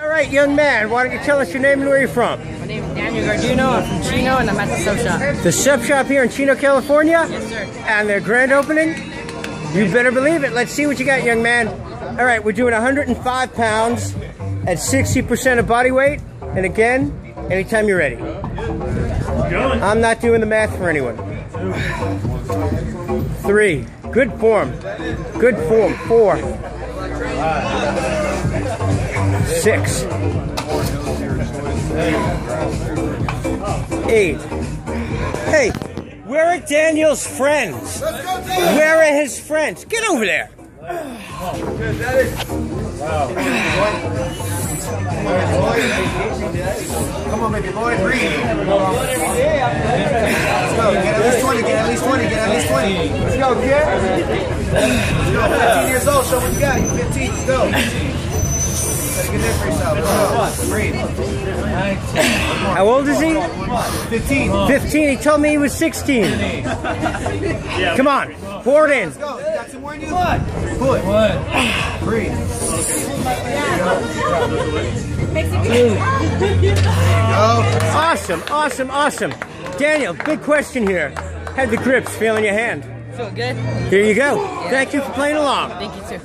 All right, young man, why don't you tell us your name and where you're from? My name is Daniel Gardino. I'm from Chino, and I'm at the Sub Shop. The Sub Shop here in Chino, California? Yes, sir. And their grand opening? You better believe it. Let's see what you got, young man. All right, we're doing 105 pounds at 60% of body weight. And again, anytime you're ready. I'm not doing the math for anyone. Three. Good form. Good form. Four. Six. Eight. Hey, where are Daniel's friends? Where are his friends? Get over there. Come on, baby boy, breathe. Let's go. Get at least 20. Get at least 20. Get at least 20. Let's go, kid. Let's go. 15 years old. Show what you got. You 15. Let's go. How old is he? 15. 15. He told me he was 16. Come on. Board in. Let's go. You got two more in you? Put. Breathe. Go. Awesome, awesome, awesome. Daniel, big question here. Had the grips feeling your hand. Feel good? Here you go. Thank you for playing along. Thank you, sir.